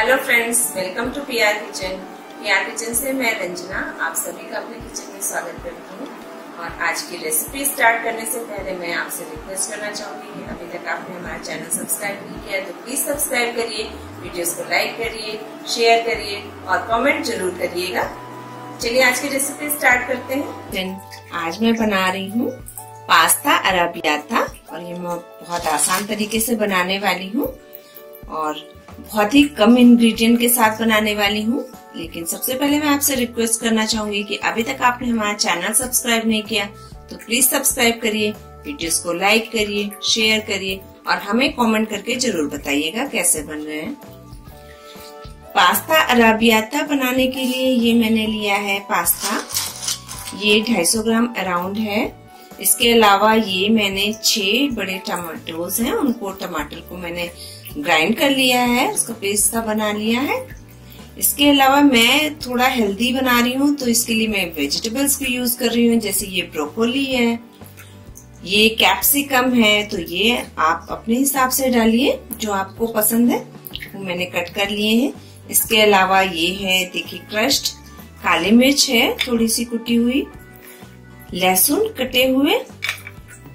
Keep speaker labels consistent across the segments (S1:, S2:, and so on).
S1: Hello friends welcome to PR kitchen PR kitchen से मैं रंजना, आप सभी का अपने किचन में स्वागत करती हूँ। और आज की रेसिपी स्टार्ट करने से पहले मैं आपसे रिक्वेस्ट करना चाहूँगी कि अभी तक आपने हमारा चैनल सब्सक्राइब नहीं किया तो प्लीज़ सब्सक्राइब करिए वीडियोस को लाइक करिए शेयर करिए और कमेंट ज़रूर करिएगा। चलिए आज की रेसिपी स्टार्ट करते हैं। आज मैं बना रही हूँ पास्ता अराबियाता, और ये मैं बहुत आसान तरीके से बनाने वाली हूँ। और बहुत ही कम इंग्रेडिएंट के साथ बनाने वाली हूँ। लेकिन सबसे पहले मैं आपसे रिक्वेस्ट करना चाहूँगी कि अभी तक आपने हमारा चैनल सब्सक्राइब नहीं किया तो प्लीज़ सब्सक्राइब करिए वीडियोस को लाइक करिए शेयर करिए और हमें कमेंट करके ज़रूर बताइएगा कैसे बन रहे हैं। पास्ता अराबियाता बनाने के लिए ये मैंने लिया है पास्ता। ये 250 ग्राम अराउंड है। इसके अलावा ये मैंने छह बड़े टमाटोज हैं, उनको टमाटर को मैंने ग्राइंड कर लिया है, उसका पेस्ट सा बना लिया है। इसके अलावा मैं थोड़ा हेल्दी बना रही हूँ तो इसके लिए मैं वेजिटेबल्स को यूज़ कर रही हूँ, जैसे ये ब्रोकोली है, ये कैप्सिकम है तो ये आप अपने हिसाब से डालिए, जो आपको पसंद है, वो मैंने कट कर लिए हैं। इसके अलावा ये है, देखिए क्रश्ड काली मिर्च है थोड़ी सी कुटी हुई, लहसुन कटे हुए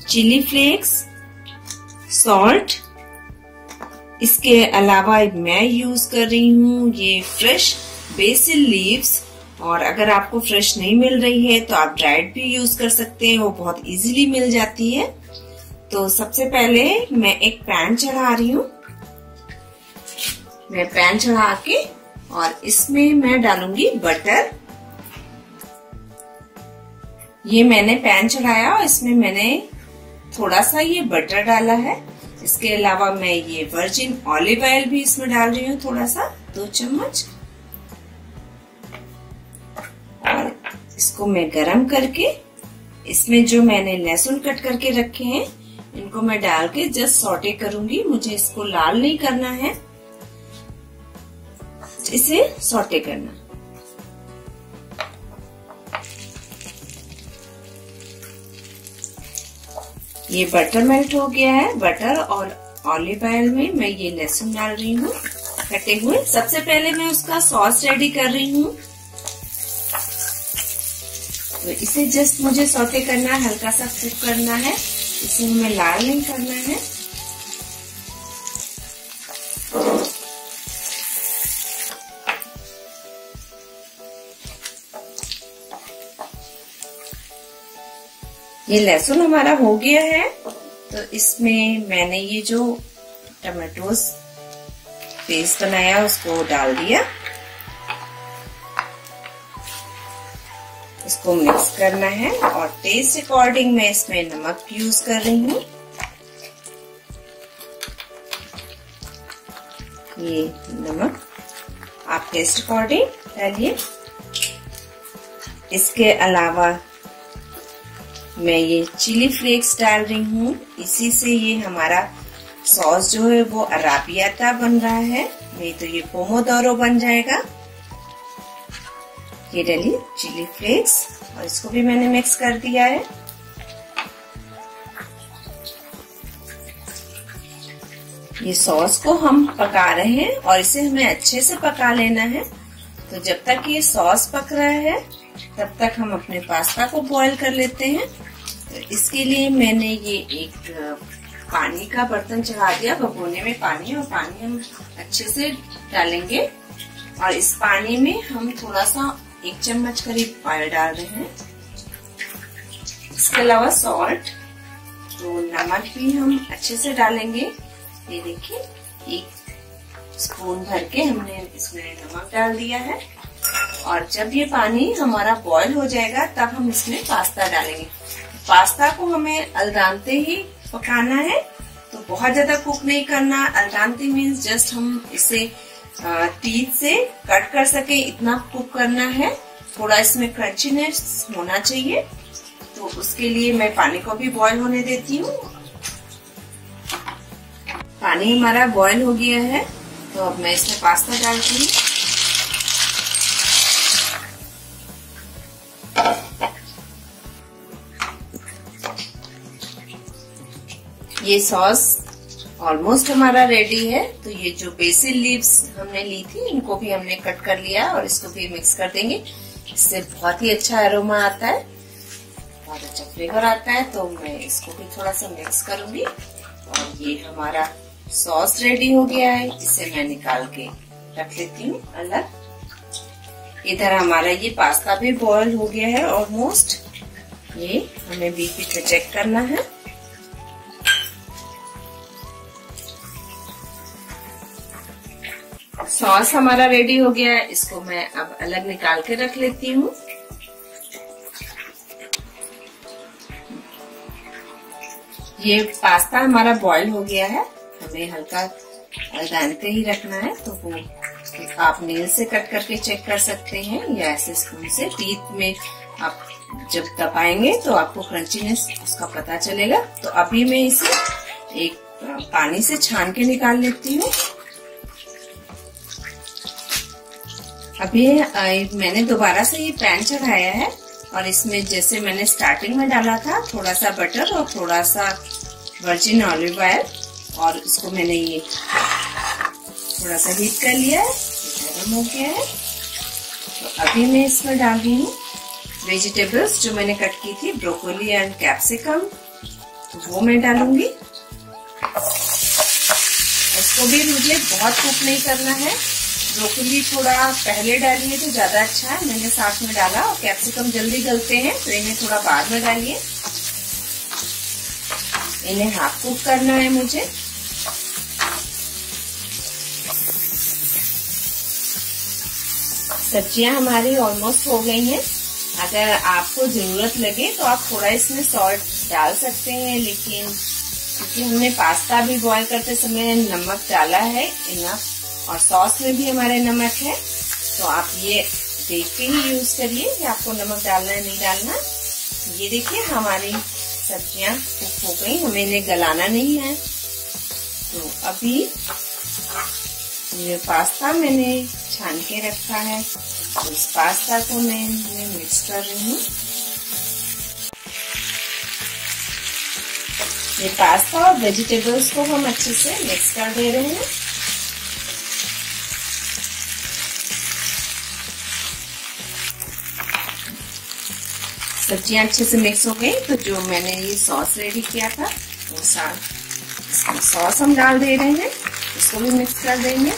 S1: चिली फ्लेक्स सॉल्ट इसके अलावा मैं यूज़ कर रही हूँ ये फ्रेश बेसिल लीव्स और अगर आपको फ्रेश नहीं मिल रही है तो आप ड्राइड भी यूज़ कर सकते हैं, वो बहुत इजीली मिल जाती है। तो सबसे पहले मैं एक पैन चढ़ा रही हूँ। मैं पैन चढ़ा के और इसमें मैं डालूँगी बटर ये मैंने पैन चढ़ाया और इसमें मैंने थोड़ा सा ये बटर डाला है। इसके अलावा मैं ये वर्जिन ऑलिव ऑयल भी इसमें डाल रही हूँ थोड़ा सा दो चम्मच। और इसको मैं गरम करके, इसमें जो मैंने लहसुन कट करके रखे हैं, इनको मैं डाल के जस्ट सॉटे करूँगी। मुझे इसको लाल नहीं करना है। इसे सॉटे करना। ये बटर मेल्ट हो गया है। बटर और ऑलिव ऑयल में मैं ये लहसुन डाल रही हूँ। कटे हुए। सबसे पहले मैं उसका सॉस रेडी कर रही हूँ। तो इसे जस्ट मुझे सौते करना है, हल्का सा कुक करना है। इसे हमें लाल नहीं करना है। ये लहसुन हमारा हो गया है। तो इसमें मैंने ये जो टमाटोस पेस्ट बनाया, उसको डाल दिया। इसको मिक्स करना है और टेस्ट अकॉर्डिंग मैं इसमें नमक यूज़ कर रही हूँ। ये नमक, आप टेस्ट अकॉर्डिंग डालिए। इसके अलावा मैं ये चिली फ्लेक्स डाल रही हूँ। इसी से ये हमारा सॉस जो है वो अराबियाता बन रहा है। नहीं तो ये पोमोदोरो बन जाएगा। ये डालिए चिली फ्लेक्स और इसको भी मैंने मिक्स कर दिया है। ये सॉस को हम पका रहे हैं और इसे हमें अच्छे से पका लेना है। तो जब तक ये सॉस पक रहा है, तब तक हम अपने पास्ता को बॉईल कर लेते हैं। तो इसके लिए मैंने ये एक पानी का बर्तन चढ़ा दिया। भगोने में पानी और पानी हम अच्छे से डालेंगे। और इस पानी में हम थोड़ा सा एक चम्मच करीब ऑयल डाल रहे हैं। इसके अलावा सॉल्ट तो नमक भी हम अच्छे से डालेंगे। ये देखिए, एक स्पून भर के हमने इसमें नमक डाल दिया है। और जब ये पानी हमारा बॉईल हो जाएगा, तब हम इसमें पास्ता डालेंगे। पास्ता को हमें अलदानते ही पकाना है तो बहुत ज़्यादा कुक नहीं करना। अलदानते मीन्स जस्ट हम इसे टीथ से कट कर सके, इतना कुक करना है। थोड़ा इसमें क्रंचीनेस होना चाहिए। तो उसके लिए मैं पानी को भी बॉईल होने देती हूँ। पानी हमारा बॉईल हो गया है। तो अब मैं इसमें पास्ता डालती हूँ। ये सॉस ऑलमोस्ट हमारा रेडी है। तो ये जो बेसिल लीव्स हमने ली थी, इनको भी हमने कट कर लिया और इसको भी मिक्स कर देंगे। इससे बहुत ही अच्छा अरोमा आता है, बहुत अच्छा फ्लेवर आता है। तो मैं इसको भी थोड़ा सा मिक्स करूँगी और ये हमारा सॉस रेडी हो गया है, इसे मैं निकाल के रख लेती हूँ अलग। इधर हमारा ये पास्ता भी बॉयल हो गया है ऑलमोस्ट ये हमें बीच बीच में चेक करना है। सॉस हमारा रेडी हो गया है, इसको मैं अब अलग निकाल के रख लेती हूँ। ये पास्ता हमारा बॉईल हो गया है। हमें हल्का जानते ही रखना है तो वो आप नील से कट करके चेक कर सकते हैं, या ऐसे स्पून से। टीथ में आप जब दबाएँगे तो आपको क्रंचीनेस उसका पता चलेगा। तो अभी मैं इसे एक पानी से छान के निकाल लेती हूँ। अभी मैंने दोबारा से ये पैन चढ़ाया है, और इसमें जैसे मैंने स्टार्टिंग में डाला था, थोड़ा सा बटर और थोड़ा सा वर्जिन ऑलिव ऑयल और इसको मैंने ये थोड़ा सा हीट कर लिया है, गर्म हो गया है। तो अभी मैं इसमें डाल रही हूँ वेजिटेबल्स जो मैंने कट की थी ब्रोकोली एंड कैप्सिकम तो वो मैं डालूँगी। इसको भी मुझे बहुत कुक नहीं करना है। ब्रोकली थोड़ा पहले डालिए तो ज़्यादा अच्छा है। मैंने साथ में डाला और कैप्सिकम जल्दी गलते हैं तो इन्हें थोड़ा बाद में डालिए। इन्हें हाफ़ कुक करना है मुझे। सब्ज़ियाँ हमारी ऑलमोस्ट हो गई हैं। अगर आपको ज़रूरत लगे तो आप थोड़ा इसमें सॉल्ट डाल सकते हैं, लेकिन क्योंकि हमने पास्ता भी बॉईल करते समय नमक डाला है इनफ और सॉस में भी हमारे नमक है तो आप ये देख के ही यूज़ करिए कि आपको नमक डालना है, नहीं डालना ये देखिए, हमारी सब्ज़ियाँ कुक हो गई, हमें इन्हें गलाना नहीं है। तो अभी ये पास्ता मैंने छान के रखा है। इस पास्ता को मैं मिक्स कर रही हूँ। ये पास्ता और वेजिटेबल्स को हम अच्छे से मिक्स कर दे रहे हैं। सब्ज़ियाँ अच्छे से मिक्स हो गई तो जो मैंने ये सॉस रेडी किया था, वो सॉस हम डाल दे रहे हैं। इसको भी मिक्स कर देंगे।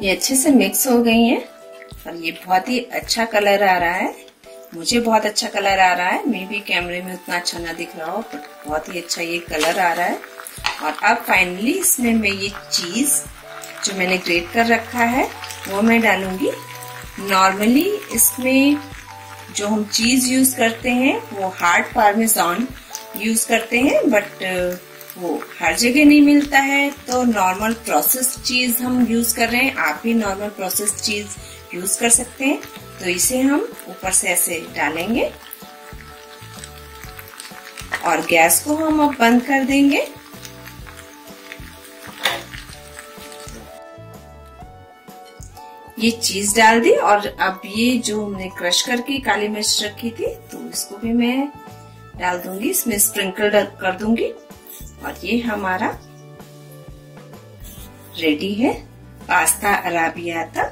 S1: ये अच्छे से मिक्स हो गई हैं और ये बहुत ही अच्छा कलर आ रहा है। मुझे बहुत अच्छा कलर आ रहा है। मे भी कैमरे में उतना अच्छा ना दिख रहा हो बट बहुत ही अच्छा ये कलर आ रहा है। और अब फाइनली इसमें मैं ये चीज़ जो मैंने ग्रेट कर रखा है, वो मैं डालूँगी। नॉर्मली इसमें जो हम चीज़ यूज़ करते हैं, वो हार्ड पार्मेजान यूज़ करते हैं बट वो हर जगह नहीं मिलता है। तो नॉर्मल प्रोसेस चीज़ हम यूज़ कर रहे हैं। आप भी नॉर्मल प्रोसेस चीज़ यूज़ कर सकते हैं। तो इसे हम ऊपर से ऐसे डालेंगे। और गैस को हम अब बंद कर देंगे। ये चीज़ डाल दी और अब ये जो हमने क्रश करके काली मिर्च रखी थी तो इसको भी मैं डाल दूँगी। इसमें स्प्रिंकल कर दूँगी और ये हमारा रेडी है पास्ता अराबियाता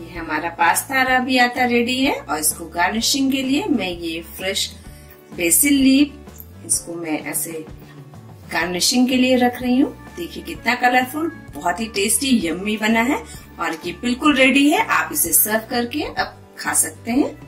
S1: ये हमारा पास्ता अराबियाता रेडी है और इसको गार्निशिंग के लिए मैं ये फ्रेश बेसिल लीव इसको मैं ऐसे गार्निशिंग के लिए रख रही हूँ। देखिए कितना कलरफुल बहुत ही टेस्टी यम्मी बना है और ये बिल्कुल रेडी है। आप इसे सर्व करके अब खा सकते हैं।